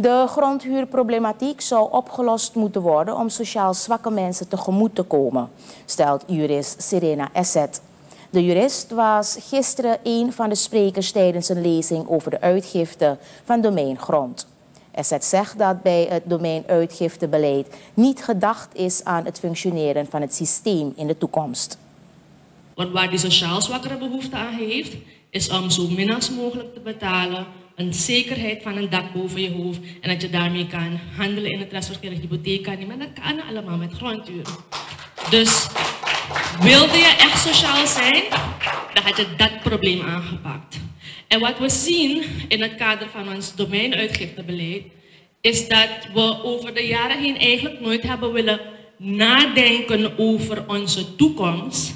De grondhuurproblematiek zou opgelost moeten worden om sociaal zwakke mensen tegemoet te komen, stelt jurist Serena Esset. De jurist was gisteren een van de sprekers tijdens een lezing over de uitgifte van domeingrond. Esset zegt dat bij het domeinuitgiftebeleid niet gedacht is aan het functioneren van het systeem in de toekomst. Want waar die sociaal zwakkere behoefte aan heeft, is om zo min als mogelijk te betalen een zekerheid van een dak boven je hoofd en dat je daarmee kan handelen in het restverkeer, dat hypotheek kan nemen. Dat kan allemaal met grondhuur. Dus wilde je echt sociaal zijn, dan had je dat probleem aangepakt. En wat we zien in het kader van ons domeinuitgiftebeleid, is dat we over de jaren heen eigenlijk nooit hebben willen nadenken over onze toekomst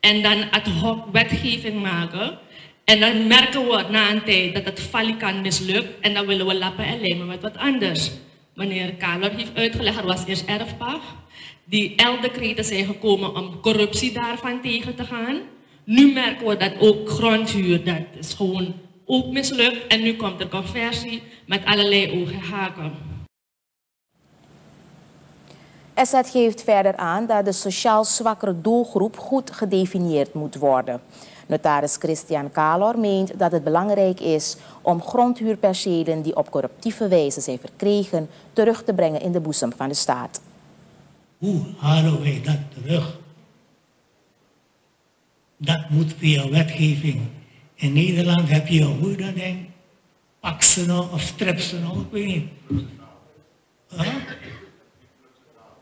en dan ad hoc wetgeving maken en dan merken we na een tijd dat het valikant mislukt en dan willen we lappen en lijmen met wat anders. Meneer Kalor heeft uitgelegd, er was eerst erfpacht. Die L-decreten zijn gekomen om corruptie daarvan tegen te gaan. Nu merken we dat ook grondhuur, dat is gewoon ook mislukt. En nu komt er conversie met allerlei ogen haken. Asset geeft verder aan dat de sociaal zwakkere doelgroep goed gedefinieerd moet worden. Notaris Christian Kalor meent dat het belangrijk is om grondhuurpercelen die op corruptieve wijze zijn verkregen terug te brengen in de boezem van de staat. Hoe halen wij dat terug? Dat moet via wetgeving. In Nederland heb je, hoe je dat denkt, Paxeno of Strepseno, ik weet niet.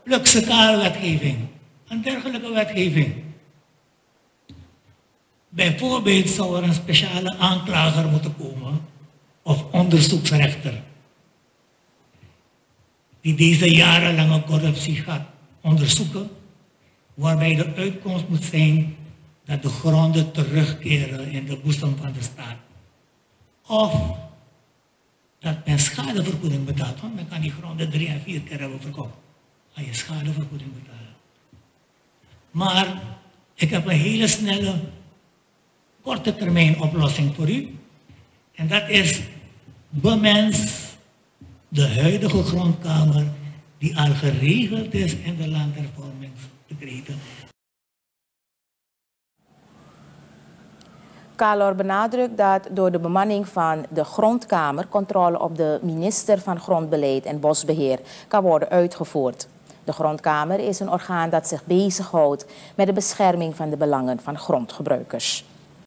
Huh? wetgeving. Een dergelijke wetgeving. Bijvoorbeeld zou er een speciale aanklager moeten komen of onderzoeksrechter die deze jarenlange corruptie gaat onderzoeken, waarbij de uitkomst moet zijn dat de gronden terugkeren in de boezem van de staat. Of dat men schadevergoeding betaalt, want men kan die gronden drie en vier keer hebben verkocht. Ga je schadevergoeding betalen. Maar ik heb een hele snelle korte termijn oplossing voor u. En dat is bemens de huidige grondkamer die al geregeld is in de landhervormingsdecreten. Kalor benadrukt dat door de bemanning van de grondkamer controle op de minister van Grondbeleid en Bosbeheer kan worden uitgevoerd. De grondkamer is een orgaan dat zich bezighoudt met de bescherming van de belangen van grondgebruikers.